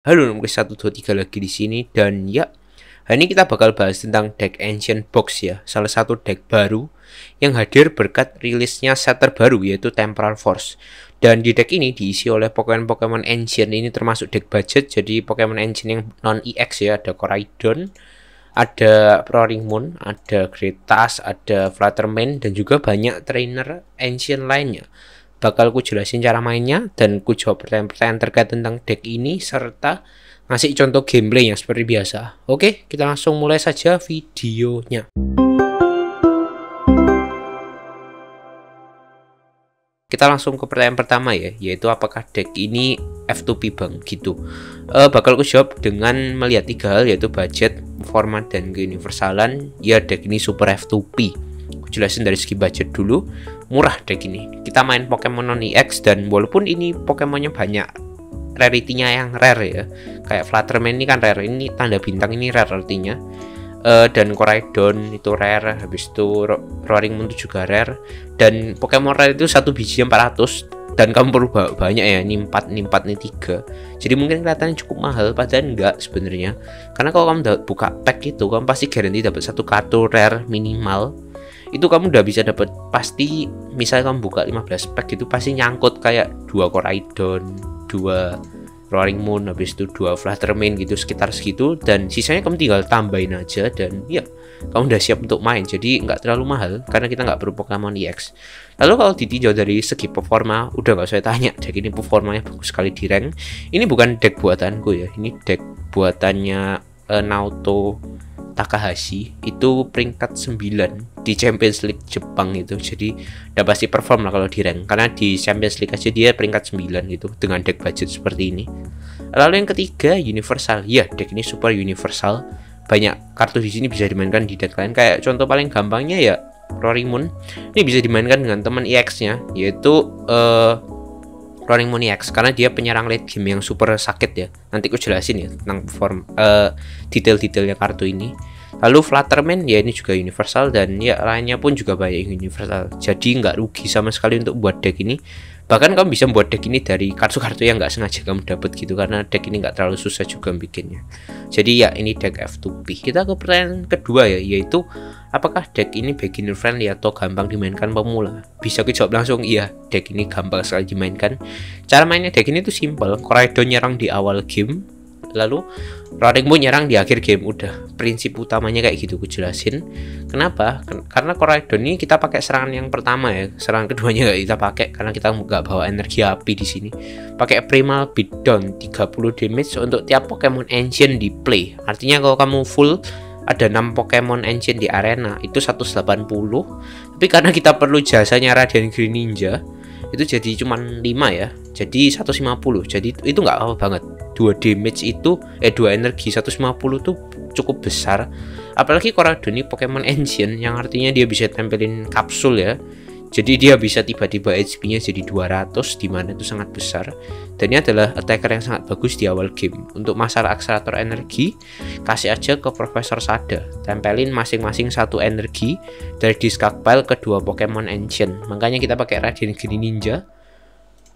Halo nomor 123 lagi di sini. Dan ya hari ini kita bakal bahas tentang deck Ancient Box ya. Salah satu deck baru yang hadir berkat rilisnya set terbaru yaitu Temporal Force. Dan di deck ini diisi oleh Pokemon-Pokemon Ancient. Ini termasuk deck budget jadi Pokemon Ancient yang non EX ya. Ada Coraidon ada Roaring Moon, ada Gretas, ada Flutterman dan juga banyak trainer Ancient lainnya bakal ku jelasin cara mainnya dan ku jawab pertanyaan-pertanyaan terkait tentang deck ini serta ngasih contoh gameplay yang seperti biasa. Oke, kita langsung mulai saja videonya. Kita langsung ke pertanyaan pertama ya, yaitu apakah deck ini F2P bang gitu. Uh, bakal ku jawab dengan melihat tiga hal yaitu budget, format dan keuniversalan. Ya deck ini super F2P jelasin dari segi budget dulu. Murah deck ini kita main Pokemon non EX dan walaupun ini Pokemonnya banyak rarity-nya yang rare ya. Kayak Flutterman ini kan rare. Ini tanda bintang ini rare artinya. Uh, dan Coraidon itu rare. Habis itu Roaring Moon itu juga rare. Dan Pokemon rare itu satu biji 400 dan kamu perlu banyak ya. Ini 4 ini 4 ini 3 jadi mungkin kelihatannya cukup mahal padahal enggak sebenarnya. Karena kalau kamu buka pack itu kamu pasti garansi dapat satu kartu rare minimal itu kamu udah bisa dapat pasti misalnya kamu buka 15 pack itu pasti nyangkut kayak dua Coraidon, dua Roaring Moon, habis itu dua Flutterman gitu sekitar segitu. Dan sisanya kamu tinggal tambahin aja dan ya kamu udah siap untuk main. Jadi nggak terlalu mahal karena kita nggak perlu Pokemon EX lalu kalau ditinjau dari segi performa udah nggak usah tanya deck ini performanya bagus sekali di rank. Ini bukan deck buatanku ya ini deck buatannya uh, Naoto Takahashi itu peringkat 9 di Champions League Jepang itu. Jadi udah pasti perform lah kalau di rank. Karena di Champions League aja dia peringkat 9 gitu dengan deck budget seperti ini. Lalu yang ketiga universal. Ya deck ini super universal. Banyak kartu di sini bisa dimainkan di deck lain kayak contoh paling gampangnya ya Roaring Moon. Ini bisa dimainkan dengan teman EX nya yaitu uh, Roaring EX karena dia penyerang late game yang super sakit ya. Nanti aku jelasin ya tentang form uh, detail-detailnya kartu ini. Lalu Flutterman ya ini juga universal dan ya lainnya pun juga banyak universal. Jadi nggak rugi sama sekali untuk buat deck ini bahkan kamu bisa membuat deck ini dari kartu-kartu yang nggak sengaja kamu dapat gitu karena deck ini nggak terlalu susah juga bikinnya. Jadi ya ini deck F2P kita ke pertanyaan kedua ya yaitu apakah deck ini beginner friendly atau gampang dimainkan pemula? Bisa jawab langsung iya deck ini gampang sekali dimainkan. Cara mainnya deck ini tuh simple. Koraidon nyerang di awal game lalu Roaring Moon nyerang di akhir game. Udah prinsip utamanya kayak gitu gue jelasin. Kenapa? Karena Coraidon ini kita pakai serangan yang pertama ya. Serangan keduanya nggak kita pakai karena kita nggak bawa energi api di sini. Pakai primal beatdown 30 damage untuk tiap Pokemon Ancient di play. Artinya kalau kamu full ada 6 Pokemon Ancient di arena itu 180 tapi karena kita perlu jasanya Radiant Green Ninja itu jadi cuma 5 ya jadi 150 jadi itu nggak apa banget. 2 damage itu eh 2 energi 150 tuh cukup besar. Apalagi Coradon ini Pokemon Ancient yang artinya dia bisa tempelin kapsul ya. Jadi dia bisa tiba-tiba HP nya jadi 200 di mana itu sangat besar. Dan ini adalah attacker yang sangat bagus di awal game. Untuk masalah akselerator energi kasih aja ke Profesor Sada. Tempelin masing-masing satu energi dari discard pile ke dua Pokemon Ancient. Makanya kita pakai Radiant Green Ninja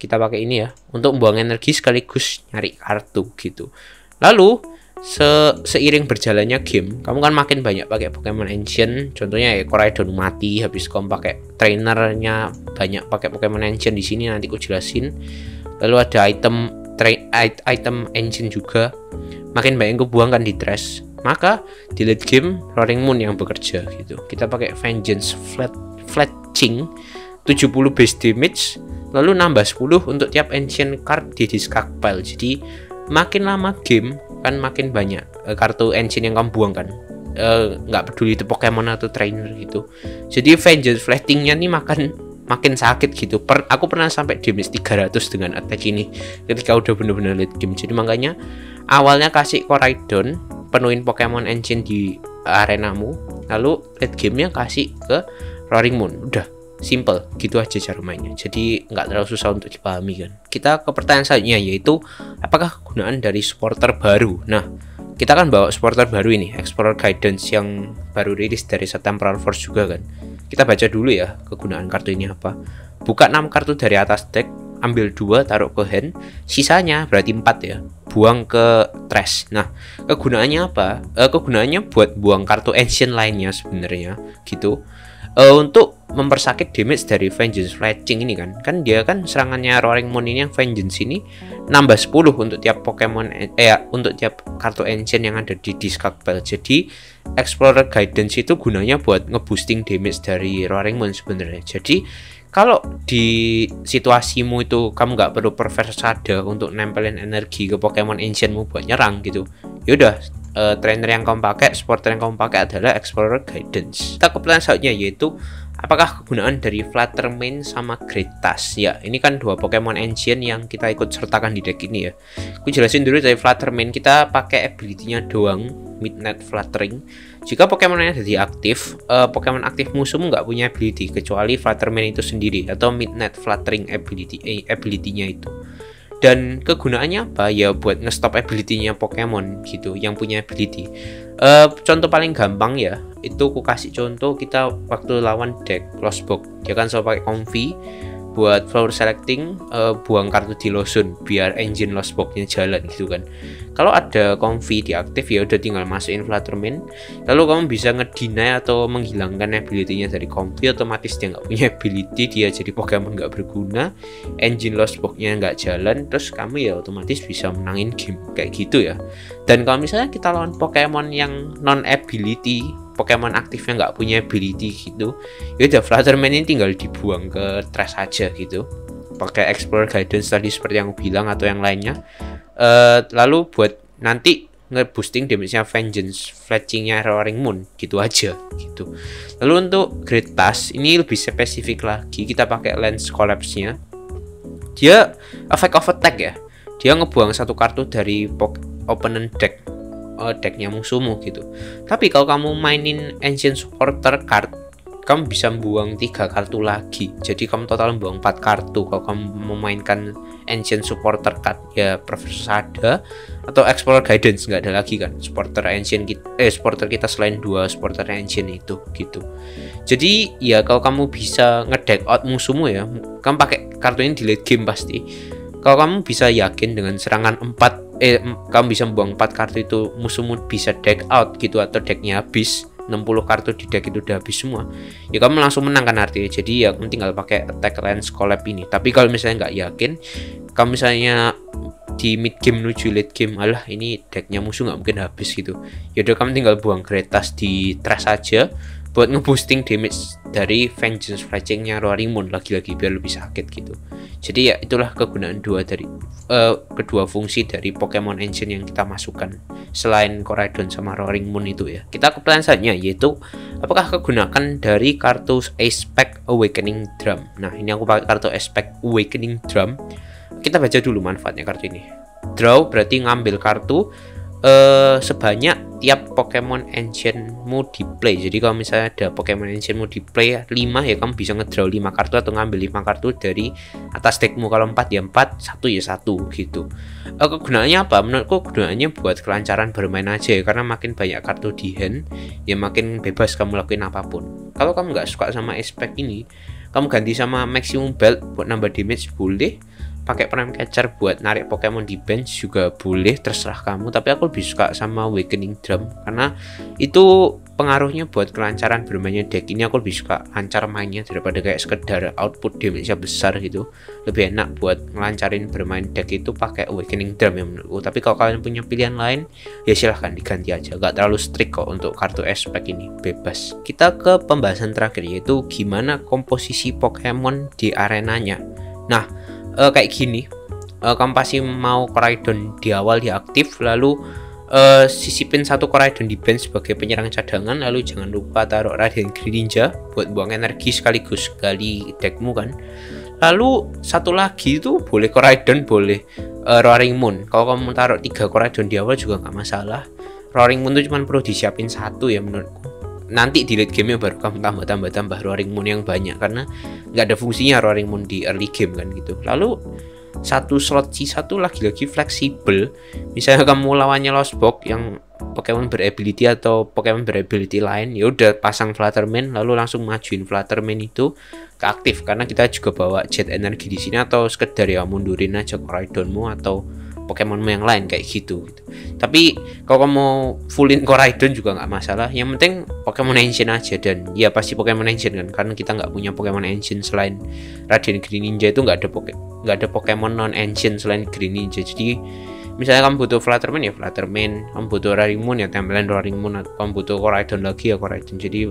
kita pakai ini ya untuk membuang energi sekaligus nyari kartu gitu. Lalu se seiring berjalannya game kamu kan makin banyak pakai Pokemon Ancient. Contohnya ya Coraidon mati habis kamu pakai trainernya banyak pakai Pokemon Ancient di sini nanti aku jelasin. Lalu ada item item Ancient juga. Makin banyak yang buang kan di trash maka di late game Roaring Moon yang bekerja gitu. Kita pakai Vengeance Flat Fletching 70 base damage lalu nambah 10 untuk tiap ancient card di discard pile jadi makin lama game kan makin banyak uh, kartu engine yang kamu buang kan. Eh, nggak uh, peduli itu Pokemon atau trainer gitu. Jadi Vengeance Flattingnya nih makan makin sakit gitu. Per, aku pernah sampai damage 300 dengan attack ini ketika udah bener-bener late game. Jadi makanya awalnya kasih Coraidon penuhin Pokemon engine di arenamu. Lalu late gamenya kasih ke Roaring Moon. Udah simple gitu aja cara mainnya. Jadi nggak terlalu susah untuk dipahami kan. Kita ke pertanyaan selanjutnya yaitu apakah kegunaan dari supporter baru? Nah kita kan bawa supporter baru ini Explorer Guidance yang baru rilis dari Temporal Force juga kan. Kita baca dulu ya kegunaan kartu ini apa. Buka 6 kartu dari atas deck ambil dua taruh ke hand. Sisanya berarti empat ya buang ke trash. Nah kegunaannya apa? Uh, kegunaannya buat buang kartu ancient lainnya sebenarnya gitu uh, untuk mempersakit damage dari Vengeance Fletching ini kan. Kan dia kan serangannya Roaring Moon ini yang Vengeance ini nambah 10 untuk tiap Pokemon eh ya, untuk tiap kartu ancient yang ada di discard pile jadi Explorer Guidance itu gunanya buat ngeboosting damage dari Roaring Moon sebenarnya. Jadi kalau di situasimu itu kamu nggak perlu Perversada untuk nempelin energi ke Pokemon Ancientmu buat nyerang gitu yaudah uh, trainer yang kamu pakai, supporter yang kamu pakai adalah Explorer Guidance. Kita ke plan selanjutnya yaitu apakah kegunaan dari Fluttermane sama Gretas? Ya, ini kan dua Pokemon Ancient yang kita ikut sertakan di deck ini ya. Aku jelasin dulu dari Fluttermane kita pakai ability-nya doang, Midnight Fluttering. Jika Pokemon yang jadi aktif, uh, Pokemon aktif musuhmu nggak punya ability kecuali Fluttermane itu sendiri atau Midnight Fluttering ability eh, ability-nya itu dan kegunaannya apa? Ya buat ngestop ability-nya Pokemon gitu yang punya ability. Uh, contoh paling gampang ya itu aku kasih contoh kita waktu lawan deck Lost Box dia kan selalu pakai Comfy buat flower selecting uh, buang kartu di Losun biar engine lost boxnya jalan gitu kan kalau ada comfy diaktif ya udah tinggal masukin Flutterman lalu kamu bisa ngedinai atau menghilangkan ability-nya dari comfy otomatis dia nggak punya ability dia jadi Pokemon nggak berguna engine lost boxnya nggak jalan terus kamu ya otomatis bisa menangin game kayak gitu ya. Dan kalau misalnya kita lawan Pokemon yang non ability Pokemon aktifnya nggak punya ability gitu ya udah Flutterman ini tinggal dibuang ke trash aja gitu. Pakai Explorer Guidance tadi seperti yang bilang atau yang lainnya uh, lalu buat nanti nge-boosting damage-nya Vengeance fletching-nya Roaring Moon. Gitu aja gitu. Lalu untuk Great Pass ini lebih spesifik lagi. Kita pakai Lens Collapse-nya. Dia effect of attack ya. Dia ngebuang satu kartu dari opponent deck uh, decknya musuhmu gitu. Tapi kalau kamu mainin ancient supporter card kamu bisa buang tiga kartu lagi. Jadi kamu total buang empat kartu. Kalau kamu memainkan ancient supporter card ya Profesor Sada atau Explorer Guidance nggak ada lagi kan? Supporter ancient kita eh supporter kita selain dua supporter ancient itu gitu. Jadi ya kalau kamu bisa ngedeck out musuhmu ya kamu pakai kartu ini di late game pasti. Kalau kamu bisa yakin dengan serangan 4 eh kamu bisa buang 4 kartu itu musuhmu bisa deck out gitu atau decknya habis 60 kartu di deck itu udah habis semua. Ya kamu langsung menang kan artinya. Jadi ya kamu tinggal pakai attack lens collab ini. Tapi kalau misalnya nggak yakin kamu misalnya di mid game menuju late game alah ini decknya musuh nggak mungkin habis gitu. Yaudah kamu tinggal buang kretas di trash aja buat ngeboosting damage dari Vengeance Fletchingnya Moon lagi-lagi biar lebih sakit gitu. Jadi ya itulah kegunaan dua dari uh, kedua fungsi dari Pokemon Ancient yang kita masukkan. Selain Koraidon sama Roaring Moon itu ya. Kita ke yaitu apakah kegunakan dari kartu Aspect Awakening Drum? Nah ini aku pakai kartu Aspect Awakening Drum. Kita baca dulu manfaatnya kartu ini. Draw berarti ngambil kartu uh, sebanyak tiap Pokemon Ancientmu di play. Jadi kalau misalnya ada Pokemon Ancientmu di play 5 ya kamu bisa ngedraw 5 kartu atau ngambil 5 kartu dari atas deckmu. Kalau 4 ya 4, 1 ya 1 gitu. Uh, kegunaannya apa? Menurutku kegunaannya buat kelancaran bermain aja ya karena makin banyak kartu di hand ya makin bebas kamu lakuin apa pun. Kalau kamu nggak suka sama aspek ini, kamu ganti sama maximum belt buat nambah damage boleh pakai prime catcher buat narik Pokemon di bench juga boleh terserah kamu. Tapi aku lebih suka sama Awakening Drum karena itu pengaruhnya buat kelancaran bermainnya deck. Ini aku lebih suka lancar mainnya daripada kayak sekedar output damage besar gitu. Lebih enak buat ngelancarin bermain deck itu pakai Awakening Drum ya menurutku. Tapi kalau kalian punya pilihan lain ya silahkan diganti aja. Gak terlalu strict kok untuk kartu aspek ini. Bebas. Kita ke pembahasan terakhir yaitu gimana komposisi Pokemon di arenanya. Nah uh, kayak gini. Uh, kamu pasti mau Koraidon di awal diaktif lalu uh, sisipin satu Koraidon di bench sebagai penyerang cadangan lalu jangan lupa taruh Raden Greninja buat buang energi sekaligus gali deckmu kan? Lalu satu lagi itu boleh Koraidon boleh uh, Roaring Moon. Kalau kamu taruh tiga Koraidon di awal juga nggak masalah. Roaring Moon itu cuma perlu disiapin satu ya menurutku nanti di late game baru kamu tambah tambah tambah roaring moon yang banyak karena nggak ada fungsinya roaring moon di early game kan gitu. Lalu satu slot C1 lagi-lagi fleksibel. Misalnya kamu lawannya Lost Box yang Pokemon berability atau Pokemon berability lain ya udah pasang Flutterman lalu langsung majuin Flutterman itu ke aktif. Karena kita juga bawa jet energi di sini atau sekedar ya mundurin aja Koraidonmu atau Pokemonmu yang lain kayak gitu, gitu. Tapi kalau kamu fullin Koraidon juga nggak masalah. Yang penting Pokemon Engine aja dan ya pasti Pokemon Engine kan karena kita nggak punya Pokemon Engine selain Radiant Green Ninja itu nggak ada nggak ada Pokemon non Engine selain Green Ninja. Jadi misalnya kamu butuh Flutterman ya Flutterman, kamu butuh Moon ya tempelan atau kamu butuh Koraidon lagi ya Koraidon. Jadi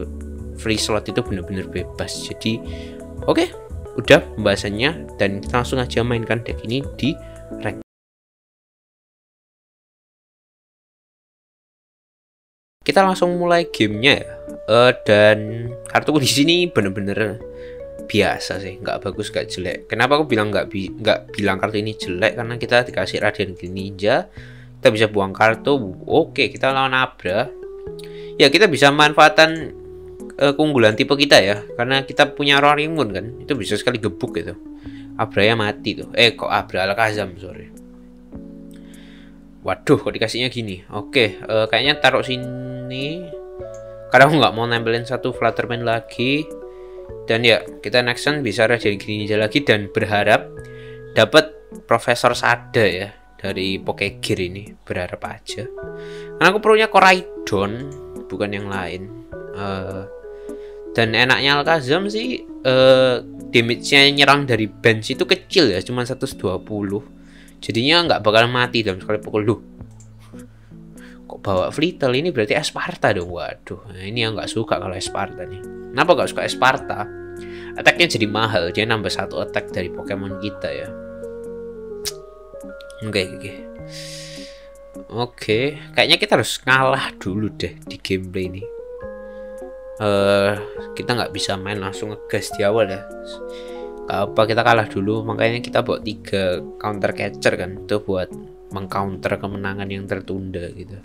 free slot itu bener-bener bebas. Jadi oke, okay, udah pembahasannya dan kita langsung aja mainkan deck ini di rank kita langsung mulai gamenya ya. Uh, dan kartuku di sini bener-bener biasa sih. Nggak bagus nggak jelek. Kenapa aku bilang nggak bi nggak bilang kartu ini jelek? Karena kita dikasih radian ninja kita bisa buang kartu. Oke kita lawan abra. Ya kita bisa manfaatkan uh, keunggulan tipe kita ya. Karena kita punya roaring moon kan. Itu bisa sekali gebuk gitu. Abra ya mati tuh. Eh kok abra alakazam sorry. Waduh, kok dikasihnya gini. Oke, uh, kayaknya taruh sini. Karena aku nggak mau nempelin satu Flutterman lagi. Dan ya, kita next turn bisa jadi gini aja lagi dan berharap dapat Profesor Sada ya dari Pokegear ini. Berharap aja. Karena aku perlunya Koraidon, bukan yang lain. Uh, dan enaknya Alakazam sih uh, damage-nya nyerang dari bench itu kecil ya, cuma 120 jadinya nggak bakal mati dalam sekali pukul duh kok bawa Flitel ini berarti Esparta dong. Waduh ini yang nggak suka kalau Esparta nih. Kenapa nggak suka Esparta? Attacknya jadi mahal dia nambah satu attack dari Pokemon kita ya. Oke okay, oke. Okay. oke kayaknya kita harus ngalah dulu deh di gameplay ini. Uh, kita nggak bisa main langsung ngegas di awal ya. Apa kita kalah dulu. Makanya kita bawa tiga counter catcher kan itu buat mengcounter kemenangan yang tertunda gitu.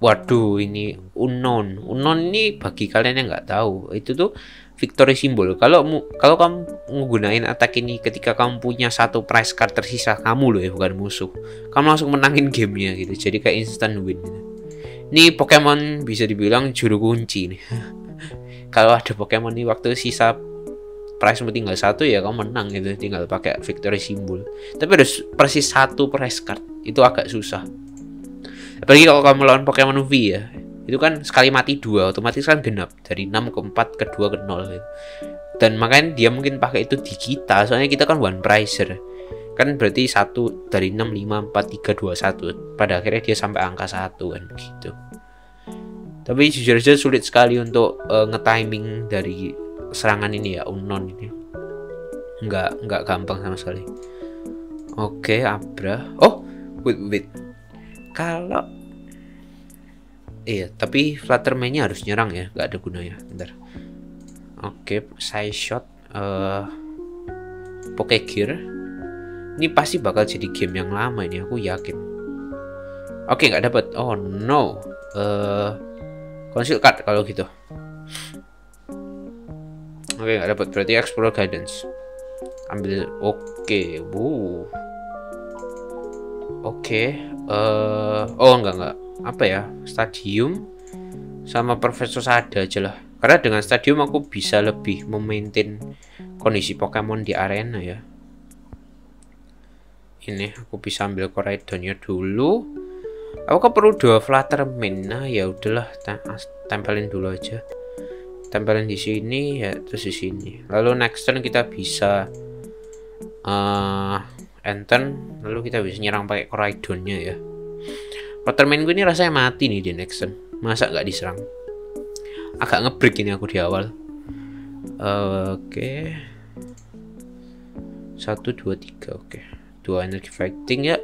Waduh ini unknown unknown ini bagi kalian yang nggak tahu itu tuh victory symbol. Kalau kalau kamu menggunakan attack ini ketika kamu punya satu prize card tersisa kamu loh ya bukan musuh. Kamu langsung menangin gamenya gitu jadi kayak instant win gitu. ini Pokemon bisa dibilang juru kunci nih. Kalau ada Pokemon ini waktu sisa price tinggal satu ya kamu menang gitu tinggal pakai victory symbol tapi harus persis satu price card itu agak susah. Apalagi kalau kamu lawan Pokemon V ya itu kan sekali mati dua otomatis kan genap dari 6 ke 4 ke 2 ke 0 gitu. dan makanya dia mungkin pakai itu di kita soalnya kita kan one pricer kan berarti satu dari 6 5 4 3 2 1 pada akhirnya dia sampai angka satu kan gitu. Tapi jujur saja sulit sekali untuk uh, nge-timing dari serangan ini ya unknown ini. Nggak nggak gampang sama sekali. Oke abra. Oh wait wait. Kalau iya tapi flutterman-nya harus nyerang ya nggak ada gunanya. Bentar. Oke saya shot uh, poke gear ini pasti bakal jadi game yang lama ini aku yakin. Oke nggak dapat oh no. Uh, conceal card kalau gitu Oke, nggak dapat. Berarti explore guidance. Ambil. Oke. Okay. Wow. Oke. Okay. Uh, eh, oh, enggak enggak. Apa ya? Stadium sama Profesor Sada aja lah. Karena dengan stadium aku bisa lebih memaintain kondisi Pokemon di arena ya. Ini aku bisa ambil Koraidonnya dulu. Aku perlu dua Flutterman. Nah, ya udahlah, tempelin dulu aja tempelin di sini ya terus di sini. Lalu next turn kita bisa uh, enter. Lalu kita bisa nyerang pakai Koraidonnya ya. Waterman gue ini rasanya mati nih di next turn. Masa nggak diserang? Agak ngebreak ini aku di awal. Uh, oke. Okay. satu dua tiga oke. Okay. dua energy fighting ya.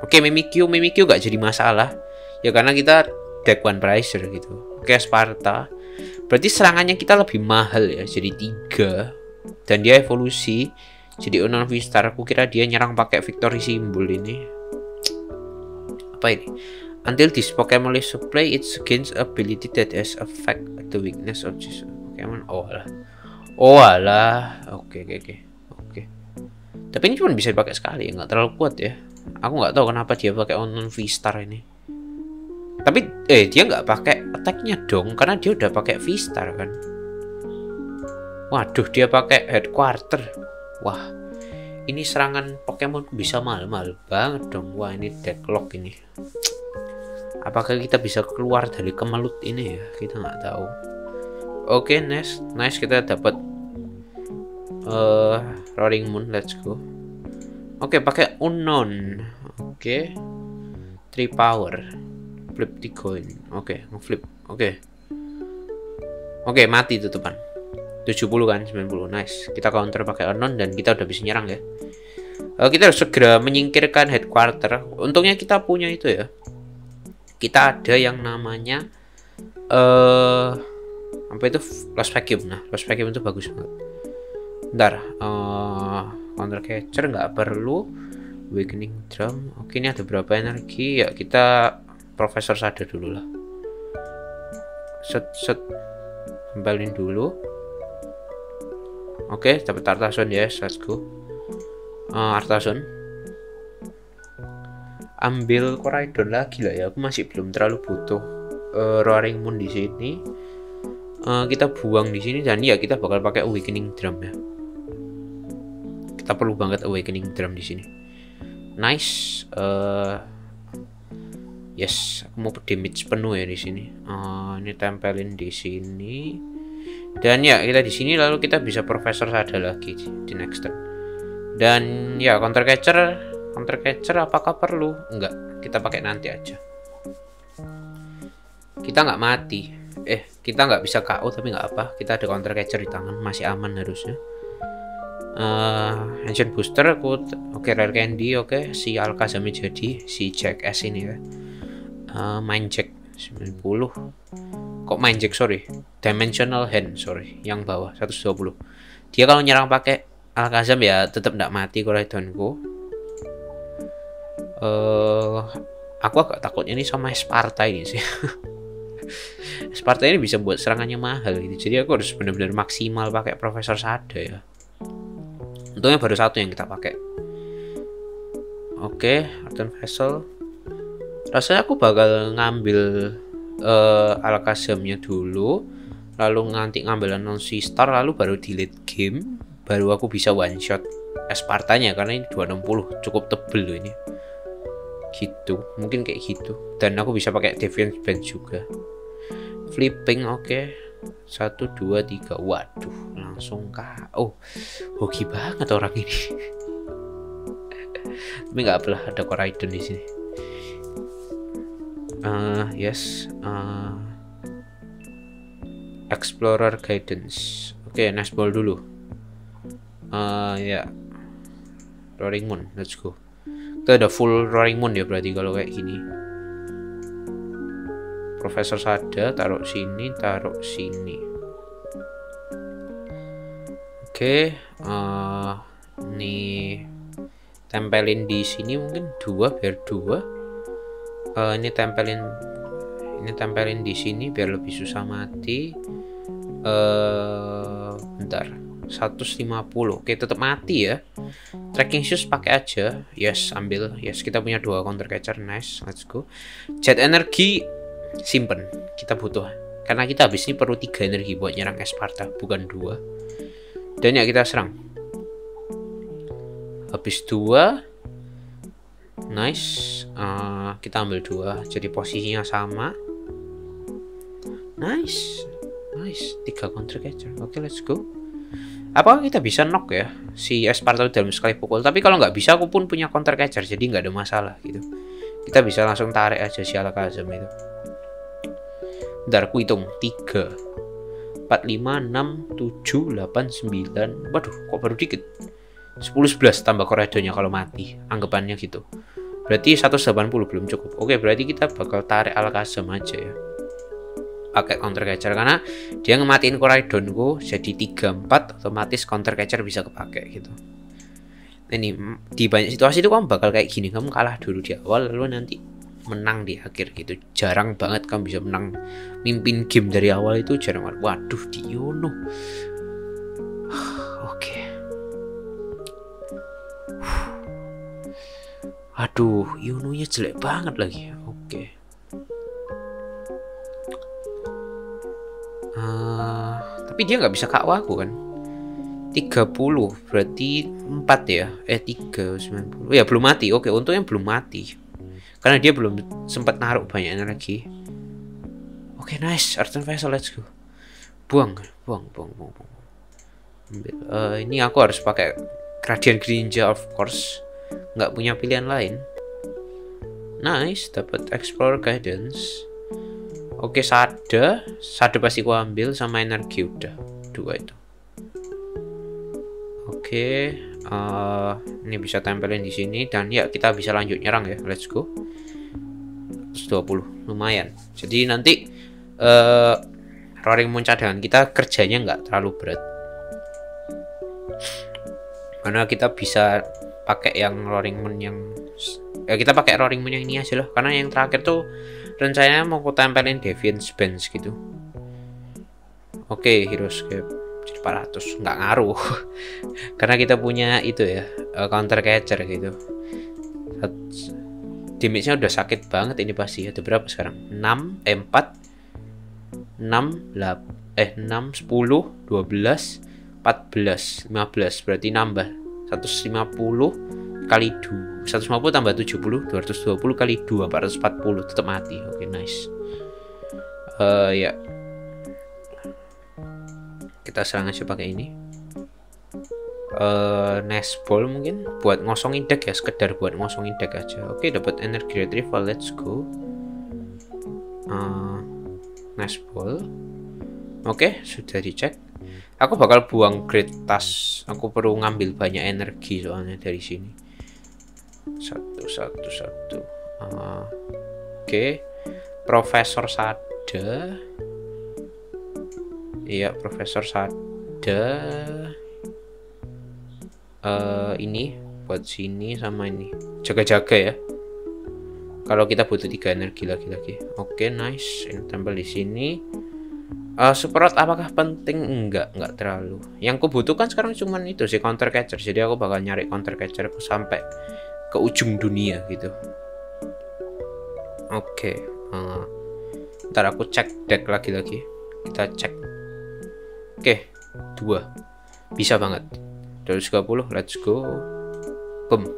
Oke okay, Mimikyu. Mimikyu gak jadi masalah. Ya karena kita deck one pricer gitu. Oke okay, Sparta Berarti serangannya kita lebih mahal ya, jadi tiga. Dan dia evolusi jadi Unknown Vistar. Aku kira dia nyerang pakai victory symbol ini. Apa ini? Until this Pokemon is supply its against ability that has affect the weakness of this Pokemon. Oh alah. Oh alah. Oke oke oke. Oke. tapi ini cuma bisa dipakai sekali nggak terlalu kuat ya aku nggak tahu kenapa dia pakai on V-Star ini tapi eh dia nggak pakai attacknya dong karena dia udah pakai V-Star kan? Waduh dia pakai headquarter. Wah ini serangan Pokemon bisa mal-mal banget dong. Wah ini deadlock ini. Apakah kita bisa keluar dari kemelut ini ya? Kita nggak tahu. Oke okay, nice nice kita dapat uh, Roaring Moon. Let's go. Oke okay, pakai unknown. Oke. Okay. three power flip the coin. Oke okay, flip oke. Okay. oke okay, mati tutupan. 70 kan 90 nice. Kita counter pakai unknown dan kita udah bisa nyerang ya. Uh, kita harus segera menyingkirkan headquarter. Untungnya kita punya itu ya. Kita ada yang namanya eh uh, apa itu? Lost vacuum. Nah lost vacuum itu bagus banget. Ntar uh, counter catcher nggak perlu. Awakening drum. Oke ini ada berapa energi? Ya kita profesor sadar dulu lah. Set set. Kembaliin dulu. Oke dapat Artason ya yes, let's go. Uh, Artason ambil Koraidon lagi lah ya aku masih belum terlalu butuh uh, Roaring Moon di sini. Uh, kita buang di sini dan ya kita bakal pakai awakening drum ya. Kita perlu banget awakening drum di sini. Nice uh, yes aku mau damage penuh ya di sini. Uh, ini tempelin di sini. Dan ya kita di sini lalu kita bisa profesor ada lagi di next turn. Dan ya counter catcher counter catcher apakah perlu? Enggak kita pakai nanti aja. Kita nggak mati. Eh kita nggak bisa KO tapi nggak apa. Kita ada counter catcher di tangan masih aman harusnya. Uh, ancient booster aku oke okay, rare candy oke. Okay. si Alkazami jadi si Jack S ini ya uh, main Jack 90 kok main Jack sorry dimensional hand sorry yang bawah 120 dia kalau nyerang pakai Alkazam ya tetap nggak mati Koraidonku uh, aku agak takutnya ini sama Sparta ini sih Sparta ini bisa buat serangannya mahal gitu. Jadi aku harus benar-benar maksimal pakai Profesor Sada ya. Untungnya baru satu yang kita pakai. Oke, okay, Arten Vessel. Rasanya aku bakal ngambil uh, Alakazamnya dulu, lalu nanti ngambil non star lalu baru delete game, baru aku bisa one shot Spartanya karena ini 260 cukup tebel loh ini. Gitu mungkin kayak gitu. Dan aku bisa pakai deviant band juga. Flipping oke. Okay. satu dua tiga waduh langsung kak oh hoki banget orang ini. Tapi nggak pernah ada Koraidon di sini uh, yes uh, Explorer Guidance. Oke okay, nice ball dulu. Uh, ya. Yeah. Roaring Moon let's go. Kita ada full Roaring Moon ya berarti kalau kayak gini. Profesor Sada taruh sini taruh sini. Oke okay, uh, nih. Tempelin di sini mungkin dua biar dua uh, ini tempelin ini tempelin di sini biar lebih susah mati. Uh, bentar. 150 oke tetap mati ya. Tracking shoes pakai aja. Yes ambil. Yes kita punya dua counter catcher. Nice let's go. Jet energi simpen. Kita butuh. Karena kita habis ini perlu tiga energi buat nyerang Esparta bukan dua. Dan ya kita serang. Habis dua nice. Uh, kita ambil dua jadi posisinya sama. Nice. Nice. Tiga counter oke okay, let's go. Apakah kita bisa knock ya? Si Esparta dalam sekali pukul. Tapi kalau nggak bisa aku pun punya counter catcher jadi nggak ada masalah gitu. Kita bisa langsung tarik aja si Alakazam itu. Bentar aku hitung. 3 4, 5, 6, 7, 8, 9 Waduh kok baru dikit 10, 11 tambah koredonya kalau mati Anggapannya gitu. Berarti 180 belum cukup. Oke berarti kita bakal tarik Alakazam aja ya. Pakai counter catcher karena dia ngematiin Koraidonku jadi 3 4 otomatis counter catcher bisa kepake gitu. Ini di banyak situasi itu kamu bakal kayak gini, kamu kalah dulu di awal lalu nanti menang di akhir gitu. Jarang banget kamu bisa menang. Mimpin game dari awal itu jarang banget. Waduh di Yono. oke aduh Yununya jelek banget lagi. Oke. Uh, tapi dia nggak bisa kak aku kan? 30 berarti 4 ya? Eh 3 90 ya belum mati. Oke untungnya belum mati. Karena dia belum sempat naruh banyak energi oke nice. Arten Vessel let's go. Buang buang buang buang, buang. Uh, ini aku harus pakai Gradient Greninja of course nggak punya pilihan lain. Nice dapat explore guidance. Oke sada sada pasti ku ambil sama energi udah. Dua itu. Oke uh, ini bisa tempelin di sini dan ya kita bisa lanjut nyerang ya. Let's go. 120 lumayan. Jadi nanti uh, roaring moon cadangan kita kerjanya nggak terlalu berat karena kita bisa pakai yang roaring moon yang ya kita pakai roaring moon yang ini aja loh karena yang terakhir tuh rencananya mau aku tempelin Deviant's Bench gitu. Oke okay, Heroescape jadi 400 nggak ngaruh. Karena kita punya itu ya eh, counter catcher gitu. Damage-nya udah sakit banget ini pasti ada berapa sekarang? 6 eh 4 6 8 eh 6 10 12 14 15 berarti nambah 150 kali 2 150 tambah 70 220 kali 2 440 tetap mati. Oke okay, nice. Uh, ya. Kita serang aja pakai ini. Uh, Nesball mungkin buat ngosongin deck ya sekedar buat ngosongin deck aja. Oke okay, dapat energi retrieval let's go. Uh, Nesball oke okay, sudah dicek aku bakal buang grid tas. Aku perlu ngambil banyak energi soalnya dari sini. Satu satu satu. Uh, oke. Okay. profesor sada iya profesor sada uh, ini buat sini sama ini. Jaga-jaga ya. Kalau kita butuh tiga energi lagi-lagi. Oke okay, nice. Ini tempel di sini Uh, super apakah penting? Enggak, enggak terlalu. Yang kubutuhkan sekarang cuman itu sih counter catcher. Jadi aku bakal nyari counter catcher sampai ke ujung dunia gitu. Oke. Okay. Uh, ntar aku cek deck lagi-lagi. Kita cek. Oke, okay. dua. Bisa banget. 230, let's go. Boom.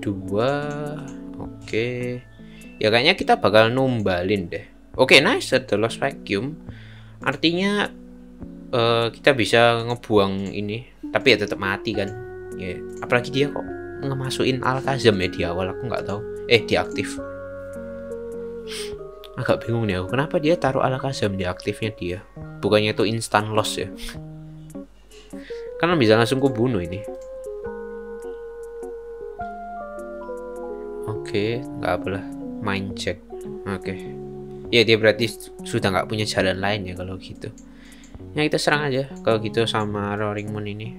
Dua Oke. Ya kayaknya kita bakal numbalin deh. Oke, nice the lost vacuum. Artinya uh, kita bisa ngebuang ini, tapi ya tetap mati kan. Ya, apalagi dia kok ngemasukin Alakazam ya di awal aku nggak tahu. Eh, diaktif. Agak bingung nih aku, kenapa dia taruh Alakazam di aktifnya dia? Bukannya itu instant loss ya? Karena bisa langsung kubunuh ini. Oke, nggak apalah. Mind check. Oke. Ya dia berarti sudah nggak punya jalan lain ya kalau gitu. Ya kita serang aja kalau gitu sama Roaring Moon ini.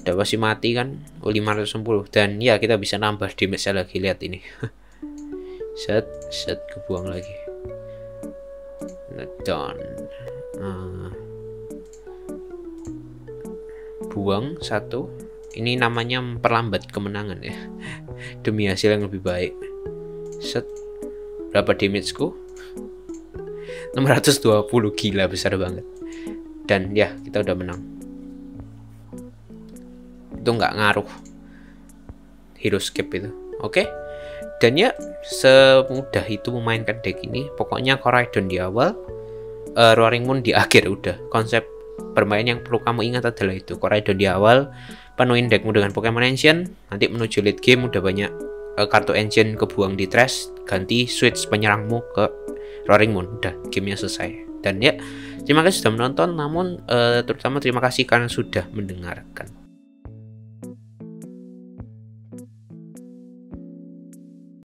Udah pasti mati kan? Oh 510 dan ya kita bisa nambah damage lagi lihat ini. set set kebuang lagi. Done. Uh, buang satu ini namanya memperlambat kemenangan ya. Demi hasil yang lebih baik. Set. Berapa damageku? 620 gila besar banget. Dan ya kita udah menang. Itu nggak ngaruh. Hero skip itu. Oke? Dan ya semudah itu memainkan deck ini pokoknya Coraidon di awal uh, Roaring Moon di akhir udah. Konsep bermain yang perlu kamu ingat adalah itu. Coraidon di awal penuhin deckmu dengan Pokemon Ancient. Nanti menuju late game udah banyak uh, kartu Ancient kebuang di trash ganti switch penyerangmu ke Roaring Moon. Udah gamenya selesai. Dan ya terima kasih sudah menonton namun uh, terutama terima kasih karena sudah mendengarkan